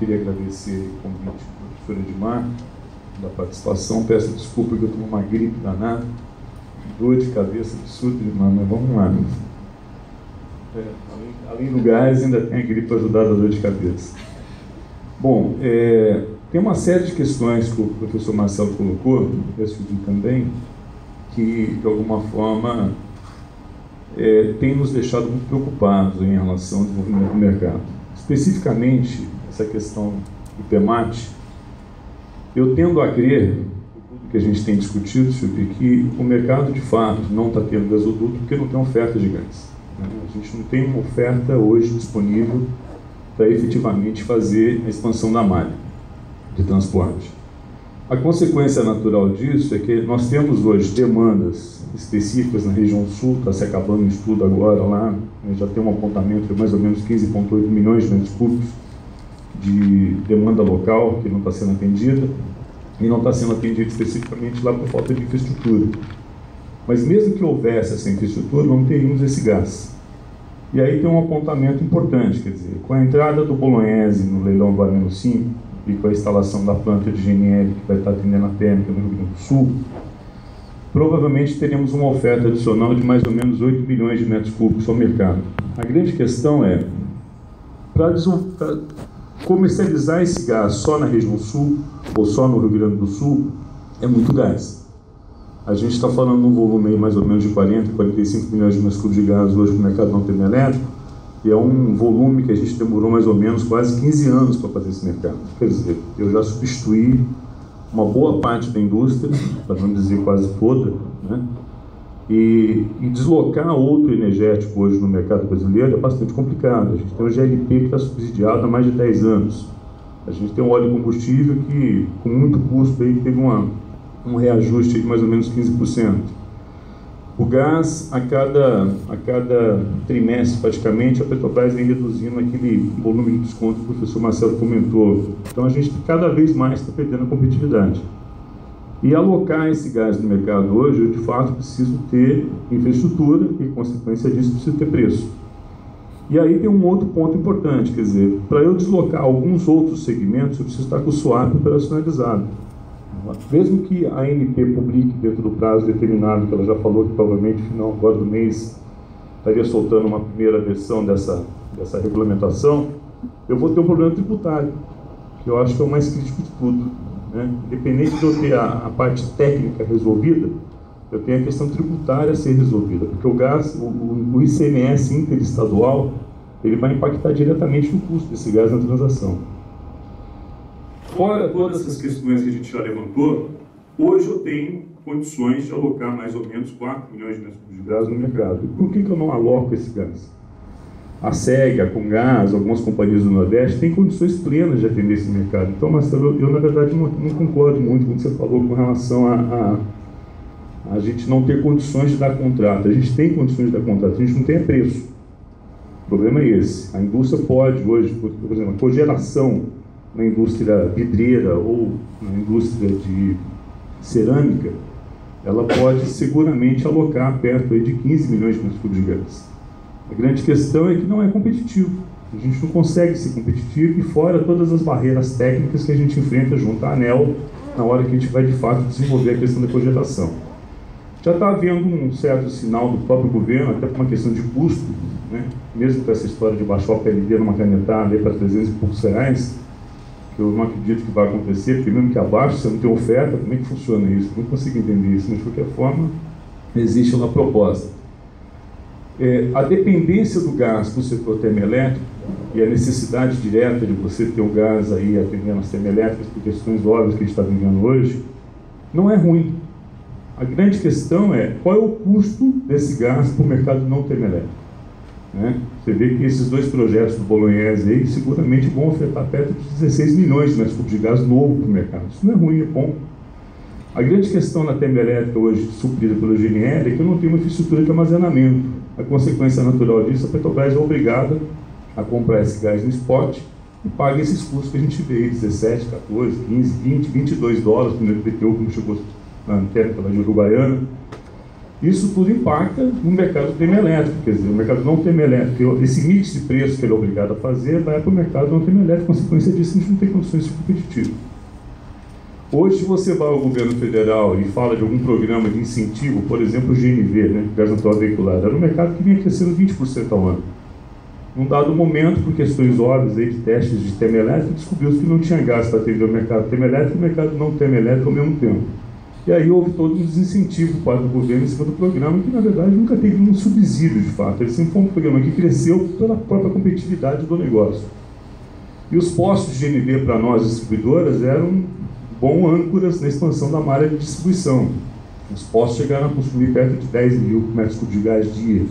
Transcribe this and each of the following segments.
queria agradecer o convite da professora Edmar, da participação. Peço desculpa que eu estou uma gripe danada, dor de cabeça absurda, mas vamos lá. É, além, além, do gás, ainda tem a gripe ajudar a dor de cabeça. Bom, é, tem uma série de questões que o professor Marcelo colocou, eu também, que de alguma forma é, tem nos deixado muito preocupados em relação ao desenvolvimento do mercado. Especificamente, essa questão do PEMAT, eu tendo a crer, que a gente tem discutido, Silvio, que o mercado de fato não está tendo gasoduto porque não tem oferta de gás. Né? A gente não tem uma oferta hoje disponível para efetivamente fazer a expansão da malha de transporte. A consequência natural disso é que nós temos hoje demandas específicas na região sul, está se acabando o estudo agora lá, né, já tem um apontamento de mais ou menos 15,8 milhões de metros cúbicos de demanda local que não está sendo atendida e não está sendo atendida especificamente lá por falta de infraestrutura. Mas mesmo que houvesse essa infraestrutura, não teríamos esse gás. E aí tem um apontamento importante, quer dizer, com a entrada do Bolognese no leilão do Armeno 5 e com a instalação da planta de GNL que vai estar atendendo a térmica no Rio Grande do Sul, provavelmente teremos uma oferta adicional de mais ou menos 8 bilhões de metros cúbicos ao mercado. A grande questão é, para comercializar esse gás só na região sul ou só no Rio Grande do Sul, é muito gás. A gente está falando de um volume mais ou menos de 40, 45 milhões de metros cúbicos de gás hoje no mercado não termoelétrico, e é um volume que a gente demorou mais ou menos quase 15 anos para fazer esse mercado. Quer dizer, eu já substituí uma boa parte da indústria, para não dizer quase toda, né? E, e, deslocar outro energético hoje no mercado brasileiro é bastante complicado. A gente tem um GLP que está subsidiado há mais de 10 anos. A gente tem um óleo combustível que, com muito custo, aí, teve uma, um reajuste de mais ou menos 15%. O gás, a cada, a cada trimestre, praticamente, a Petrobras vem reduzindo aquele volume de desconto que o professor Marcelo comentou. Então, a gente cada vez mais está perdendo a competitividade. E alocar esse gás no mercado hoje, eu de fato preciso ter infraestrutura e, consequência disso, preciso ter preço. E aí tem um outro ponto importante, quer dizer, para eu deslocar alguns outros segmentos, eu preciso estar com o SWAP operacionalizado. Mesmo que a ANP publique dentro do prazo determinado, que ela já falou que provavelmente final agora do mês estaria soltando uma primeira versão dessa, dessa regulamentação, eu vou ter um problema tributário, que eu acho que é o mais crítico de tudo. Né? Independente de eu ter a, a, parte técnica resolvida, eu tenho a questão tributária a ser resolvida, porque o gás, o, o ICMS interestadual, ele vai impactar diretamente no custo desse gás na transação. Fora todas essas questões que a gente já levantou, hoje eu tenho condições de alocar mais ou menos 4 milhões de metros de gás no mercado. Por que, que eu não aloco esse gás? A SEG, a Congás, algumas companhias do Nordeste têm condições plenas de atender esse mercado. Então, Marcelo, eu, eu na verdade não, não, concordo muito com o que você falou com relação a, a, a, gente não ter condições de dar contrato. A gente tem condições de dar contrato, a gente não tem preço. O problema é esse. A indústria pode hoje, por, por exemplo, a cogeração na indústria vidreira ou na indústria de cerâmica, ela pode seguramente alocar perto aí de 15 milhões de metros cúbicos de gás. A grande questão é que não é competitivo. A gente não consegue ser competitivo e fora todas as barreiras técnicas que a gente enfrenta junto à ANEL na hora que a gente vai de fato desenvolver a questão da cogitação. Já está havendo um certo sinal do próprio governo, até por uma questão de custo, né? mesmo com essa história de baixar o PLD numa canetada para 300 e poucos reais, que eu não acredito que vai acontecer, porque mesmo que abaixo você não tem oferta, como é que funciona isso? Não consigo entender isso, mas de qualquer forma existe uma proposta é, a dependência do gás do setor termoelétrico e a necessidade direta de você ter o gás aí atendendo as termoelétricas por questões óbvias que a gente está vivendo hoje, não é ruim. A grande questão é qual é o custo desse gás para o mercado não termoelétrico. Né? Você vê que esses dois projetos do Bolognese aí seguramente vão ofertar perto de 16 milhões de metros cúbicos de gás novo para o mercado. Isso não é ruim, é bom. A grande questão na termoelétrica hoje suprida pelo GNL é que não tenho uma infraestrutura de armazenamento. A consequência natural disso, a Petrobras é obrigada a comprar esse gás no spot e paga esses custos que a gente vê, 17, 14, 15, 20, 22 dólares no IPTU, como chegou na térmica de Uruguaiana. Isso tudo impacta no mercado termoelétrico, quer dizer, o mercado não termoelétrico, esse mix de preços que ele é obrigado a fazer vai para o mercado não termoelétrico, consequência disso a gente não tem condições de competitivo. Hoje, se você vai ao governo federal e fala de algum programa de incentivo, por exemplo, o GNV, né, Gás Natural Veicular, era um mercado que vinha crescendo 20% ao ano. Num dado momento, por questões óbvias aí, de testes de termoelétrico, descobriu-se que não tinha gás para atender o mercado termoelétrico e o mercado não termoelétrico ao mesmo tempo. E aí houve todo um desincentivo para o governo em cima do programa, que na verdade nunca teve um subsídio de fato. Ele sempre foi um programa que cresceu pela própria competitividade do negócio. E os postos de GNV para nós, distribuidoras, eram bom âncoras na expansão da malha de distribuição. Os postos chegaram a consumir perto de 10 mil metros cúbicos de gás dia.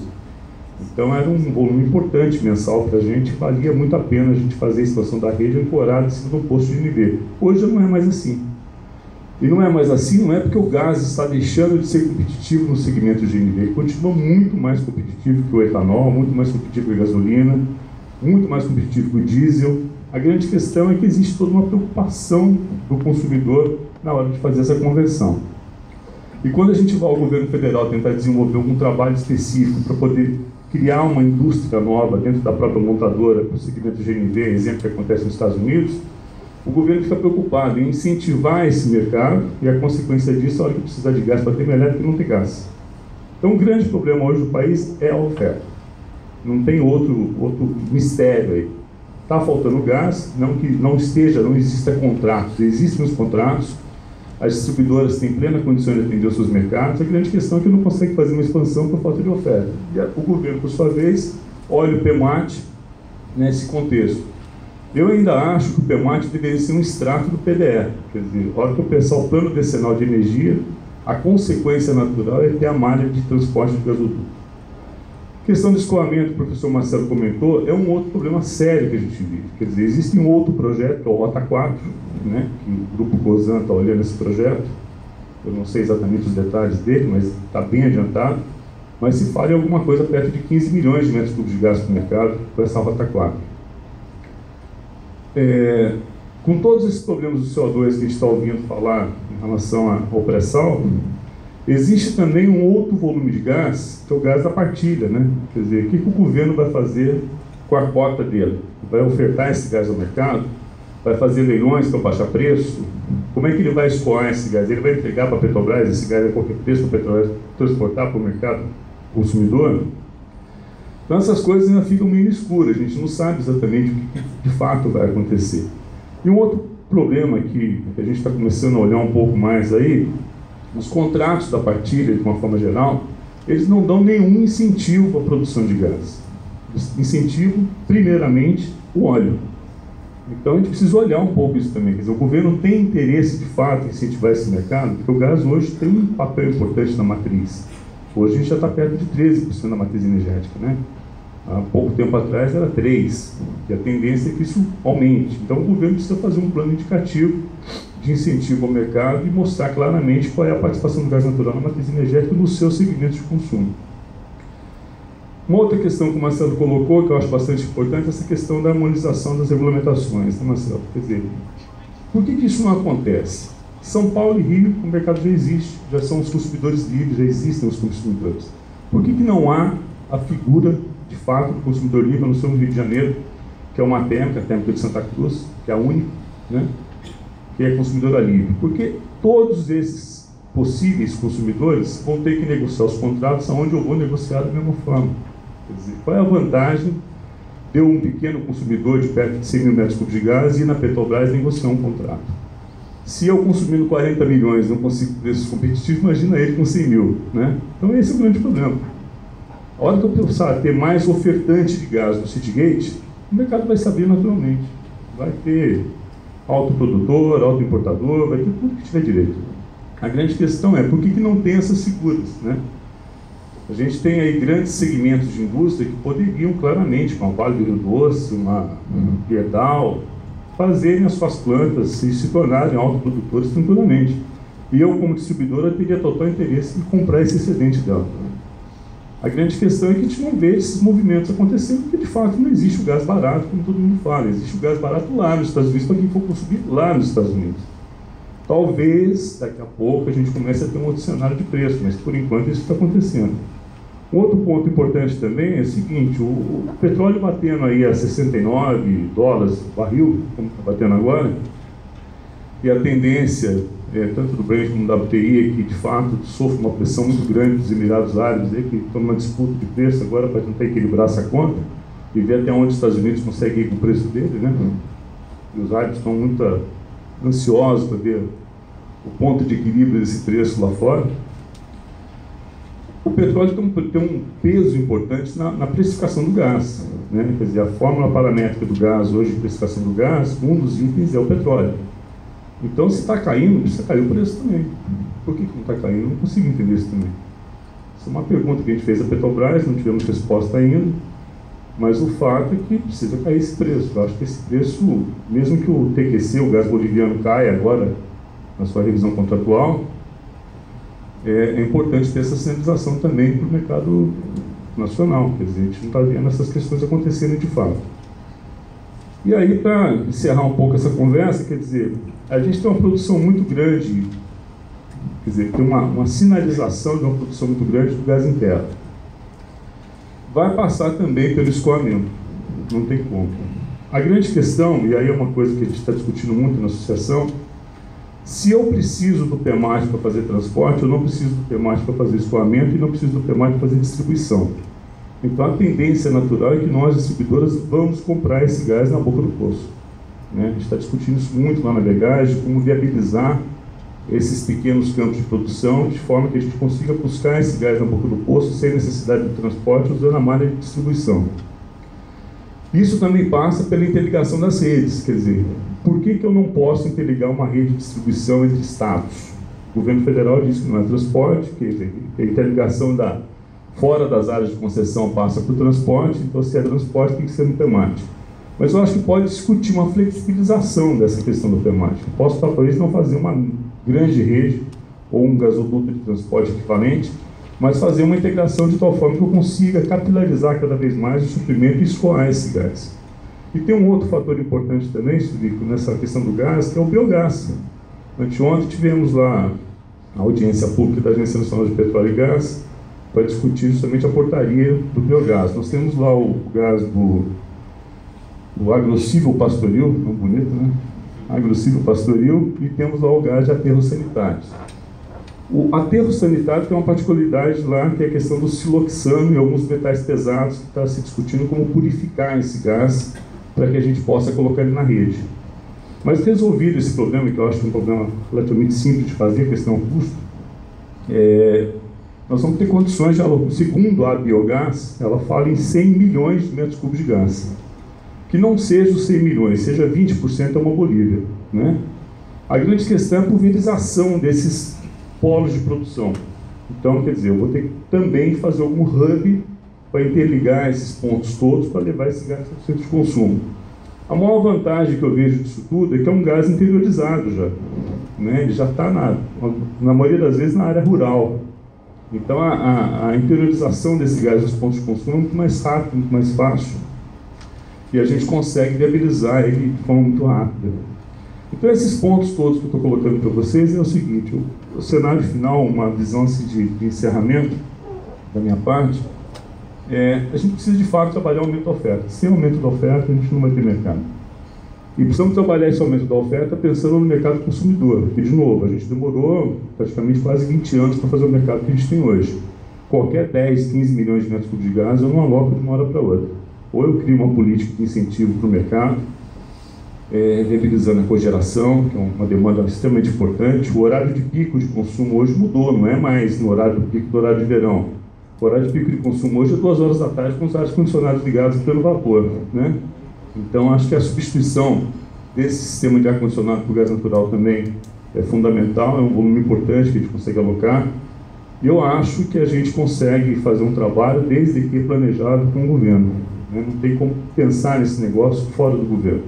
Então era um volume importante mensal para a gente, valia muito a pena a gente fazer a expansão da rede ancorada em cima do posto de GNV. Hoje não é mais assim. E não é mais assim, não é porque o gás está deixando de ser competitivo no segmento de. Ele continua muito mais competitivo que o etanol, muito mais competitivo que a gasolina, muito mais competitivo que o diesel. A grande questão é que existe toda uma preocupação do consumidor na hora de fazer essa conversão. E quando a gente vai ao governo federal tentar desenvolver algum trabalho específico para poder criar uma indústria nova dentro da própria montadora para o segmento GNV, exemplo que acontece nos Estados Unidos, o governo fica preocupado em incentivar esse mercado e a consequência disso, a hora que precisar de gás para ter elétrico, não tem gás. Então, o grande problema hoje do país é a oferta. Não tem outro, outro mistério aí. Está faltando gás, não que não esteja, não exista contratos, existem os contratos, as distribuidoras têm plena condição de atender os seus mercados, a grande questão é que não consegue fazer uma expansão por falta de oferta. E o governo, por sua vez, olha o PEMAT nesse contexto eu ainda acho que o PEMAT deveria ser um extrato do PDE. Quer dizer, a hora que eu pensar o plano decenal de energia, a consequência natural é ter a malha de transporte de gasoduto. Questão de escoamento, o professor Marcelo comentou, é um outro problema sério que a gente vive. Quer dizer, existe um outro projeto, que é o Rota 4, né, que o Grupo Gozan está olhando esse projeto. Eu não sei exatamente os detalhes dele, mas está bem adiantado. Mas se fala em alguma coisa perto de 15 milhões de metros cúbicos de gás para o mercado com essa Rota 4. É, com todos esses problemas do CO2 que a gente está ouvindo falar em relação ao pré-sal, existe também um outro volume de gás, que é o gás da partilha. Né? Quer dizer, o que, o governo vai fazer com a cota dele? Vai ofertar esse gás ao mercado? Vai fazer leilões para baixar preço? Como é que ele vai escoar esse gás? Ele vai entregar para a Petrobras esse gás a qualquer preço para a Petrobras transportar para o mercado consumidor? Então essas coisas ainda ficam meio escuras, a gente não sabe exatamente o que de fato vai acontecer. E um outro problema que a gente está começando a olhar um pouco mais aí, os contratos da partilha, de uma forma geral, eles não dão nenhum incentivo à produção de gás. Incentivo, primeiramente, o óleo. Então a gente precisa olhar um pouco isso também. Quer dizer, o governo tem interesse de fato em incentivar esse mercado, porque o gás hoje tem um papel importante na matriz. Hoje a gente já está perto de 13% da matriz energética, né? há pouco tempo atrás era 3, e a tendência é que isso aumente. Então o governo precisa fazer um plano indicativo de incentivo ao mercado e mostrar claramente qual é a participação do gás natural na matriz energética nos seus segmentos de consumo. Uma outra questão que o Marcelo colocou, que eu acho bastante importante, é essa questão da harmonização das regulamentações, né, Marcelo? Quer dizer, por que, que isso não acontece? São Paulo e Rio, o mercado já existe, já são os consumidores livres, já existem os consumidores. Por que, que não há a figura de fato, do consumidor livre, no Rio de Janeiro, que é uma térmica, a térmica de Santa Cruz, que é a única, né, é consumidora livre. Porque todos esses possíveis consumidores vão ter que negociar os contratos aonde eu vou negociar da mesma forma. Quer dizer, qual é a vantagem de um pequeno consumidor de perto de 100 mil metros cúbicos de gás e na Petrobras negociar um contrato? Se eu consumindo 40 milhões não consigo preços competitivos, imagina ele com 100 mil. Né? Então esse é o grande problema. A hora que eu a ter mais ofertante de gás no Citygate, o mercado vai saber naturalmente. Vai ter autoprodutor, autoimportador, vai ter tudo que tiver direito. A grande questão é por que, que não tem essas seguras, né? A gente tem aí grandes segmentos de indústria que poderiam claramente, com a Vale do Rio Doce, uma Gerdau, fazerem as suas plantas e se tornarem autoprodutores tranquilamente. E eu, como distribuidora, teria total interesse em comprar esse excedente dela. A grande questão é que a gente não vê esses movimentos acontecendo, porque de fato não existe o gás barato, como todo mundo fala. Existe o gás barato lá nos Estados Unidos para quem for consumir lá nos Estados Unidos. Talvez daqui a pouco a gente comece a ter um outro cenário de preço, mas por enquanto isso está acontecendo. Um outro ponto importante também é o seguinte: o, o petróleo batendo aí a 69 dólares barril, como está batendo agora, e a tendência, é, tanto do Brent como da WTI, é que de fato sofre uma pressão muito grande dos Emirados Árabes, aí, que estão numa disputa de preço agora para tentar equilibrar essa conta e ver até onde os Estados Unidos conseguem ir com o preço dele, né? E os árabes estão muito ansiosos para ver o ponto de equilíbrio desse preço lá fora. O petróleo tem um, tem um peso importante na, na, precificação do gás. Né? Quer dizer, a fórmula paramétrica do gás hoje de precificação do gás, um dos itens é o petróleo. Então, se está caindo, precisa cair o preço também. Por que, que não está caindo? Não consigo entender isso também. Isso é uma pergunta que a gente fez à Petrobras, não tivemos resposta ainda. Mas o fato é que precisa cair esse preço. Eu acho que esse preço, mesmo que o TQC, o gás boliviano, caia agora na sua revisão contratual, é, é importante ter essa sinalização também para o mercado nacional. Quer dizer, a gente não está vendo essas questões acontecerem de fato. E aí, para encerrar um pouco essa conversa, quer dizer, a gente tem uma produção muito grande, quer dizer, tem uma, uma sinalização de uma produção muito grande do gás interno. Vai passar também pelo escoamento, não tem como. A grande questão, e aí é uma coisa que a gente está discutindo muito na associação, se eu preciso do PEMAT para fazer transporte, eu não preciso do PEMAT para fazer escoamento e não preciso do PEMAT para fazer distribuição. Então a tendência natural é que nós, distribuidoras, vamos comprar esse gás na boca do poço. Né? A gente está discutindo isso muito lá na Vegage, como viabilizar esses pequenos campos de produção, de forma que a gente consiga buscar esse gás na boca do poço sem necessidade de transporte, usando a malha de distribuição. Isso também passa pela interligação das redes, quer dizer, por que, que eu não posso interligar uma rede de distribuição entre estados? O governo federal diz que não é transporte, que a interligação da, fora das áreas de concessão passa para o transporte, então se é transporte tem que ser no temático. Mas eu acho que pode discutir uma flexibilização dessa questão do temático. Posso talvez não fazer uma grande rede ou um gasoduto de transporte equivalente, mas fazer uma integração de tal forma que eu consiga capilarizar cada vez mais o suprimento e escoar esse gás. E tem um outro fator importante também, Sudico, nessa questão do gás, que é o biogás. Anteontem tivemos lá a audiência pública da Agência Nacional de Petróleo e Gás para discutir justamente a portaria do biogás. Nós temos lá o gás do, do agrocível pastoril, tão bonito, né? Agrocível pastoril, e temos o gás de aterros sanitários. O aterro sanitário tem uma particularidade lá, que é a questão do siloxano e alguns metais pesados, que está se discutindo como purificar esse gás para que a gente possa colocar ele na rede. Mas resolvido esse problema, que eu acho que é um problema relativamente simples de fazer, questão custo, é, nós vamos ter condições de, segundo a biogás, ela fala em 100 milhões de metros cúbicos de gás. Que não seja os 100 milhões, seja 20% é uma Bolívia. Né? A grande questão é a pulverização desses polos de produção. Então, quer dizer, eu vou ter que também fazer algum hub para interligar esses pontos todos para levar esse gás para o centro de consumo. A maior vantagem que eu vejo disso tudo é que é um gás interiorizado já. Né? Ele já está, na, na maioria das vezes, na área rural. Então, a, a, a, interiorização desse gás nos pontos de consumo é muito mais rápido, muito mais fácil. E a gente consegue viabilizar ele de forma muito rápida. Então, esses pontos todos que eu estou colocando para vocês é o seguinte: o, o cenário final, uma visão de, de encerramento da minha parte, é, a gente precisa de fato trabalhar o aumento da oferta. Sem aumento da oferta, a gente não vai ter mercado. E precisamos trabalhar esse aumento da oferta pensando no mercado consumidor, porque, de novo, a gente demorou praticamente quase 20 anos para fazer o mercado que a gente tem hoje. Qualquer 10, 15 milhões de metros cúbicos de gás eu não aloco de uma hora para outra. Ou eu crio uma política de incentivo para o mercado, é, a cogeração, que é uma demanda extremamente importante. O horário de pico de consumo hoje mudou, não é mais no horário do pico do horário de verão o horário de pico de consumo hoje é duas horas da tarde com os ar condicionados ligados pelo vapor. Né? Então, acho que a substituição desse sistema de ar-condicionado por gás natural também é fundamental, é um volume importante que a gente consegue alocar. E eu acho que a gente consegue fazer um trabalho desde que planejado com o governo. Né? Não tem como pensar nesse negócio fora do governo.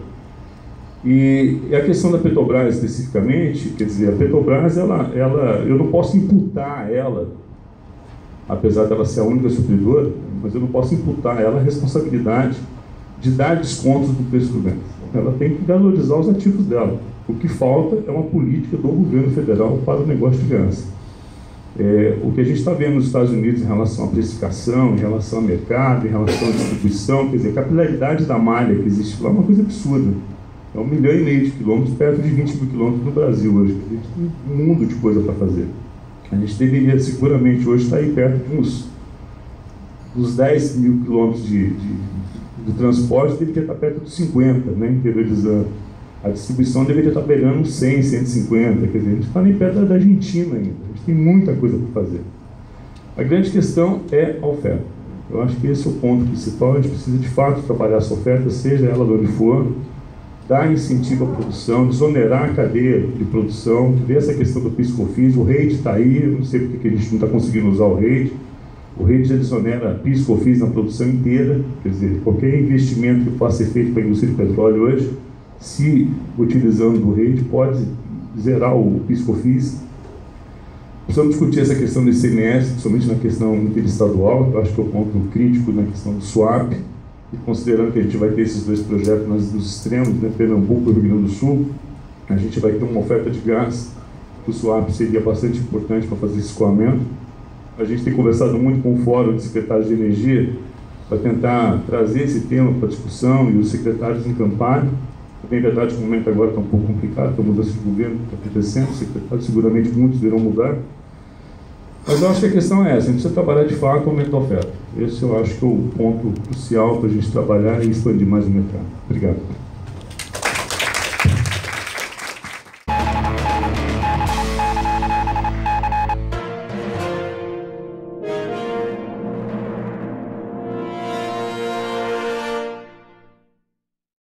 E a questão da Petrobras especificamente, quer dizer, a Petrobras, ela, ela, eu não posso imputar a ela apesar dela ser a única supridora, mas eu não posso imputar a ela a responsabilidade de dar descontos do preço do gás. Ela tem que valorizar os ativos dela. O que falta é uma política do governo federal para o negócio de gás. É, o que a gente está vendo nos Estados Unidos em relação à precificação, em relação ao mercado, em relação à distribuição, quer dizer, a capilaridade da malha que existe lá é uma coisa absurda. É um milhão e meio de quilômetros, perto de 20 mil quilômetros no Brasil hoje. A gente tem um mundo de coisa para fazer. A gente deveria seguramente hoje estar aí perto de uns, uns 10 mil quilômetros de, de, de transporte, deveria estar perto dos 50, né, interiorizando. A distribuição deveria estar pegando 100, 150, quer dizer, a gente está nem perto da Argentina ainda, a gente tem muita coisa para fazer. A grande questão é a oferta. Eu acho que esse é o ponto principal, a gente precisa de fato trabalhar essa oferta, seja ela de onde for, dar incentivo à produção, desonerar a cadeia de produção, ver essa questão do PIS-COFINS, o rate está aí, eu não sei porque a gente não está conseguindo usar o rate, o rate já desonera PIS-COFINS na produção inteira, quer dizer, qualquer investimento que possa ser feito para a indústria de petróleo hoje, se utilizando o rede, pode zerar o PIS-COFINS. Precisamos discutir essa questão do ICMS, principalmente na questão interestadual, eu acho que é o ponto crítico na questão do SWAP, e considerando que a gente vai ter esses dois projetos nos extremos, né, Pernambuco e Rio Grande do Sul, a gente vai ter uma oferta de gás, que o SWAP seria bastante importante para fazer esse escoamento. A gente tem conversado muito com o Fórum de Secretários de Energia para tentar trazer esse tema para discussão e os secretários encamparem. Bem verdade o momento agora está um pouco complicado, com a mudança de governo está acontecendo, secretários seguramente muitos virão mudar. Mas eu acho que a questão é essa, a gente precisa trabalhar de fato o aumento da oferta. Esse eu acho que é o ponto crucial para a gente trabalhar e expandir mais o mercado. Obrigado.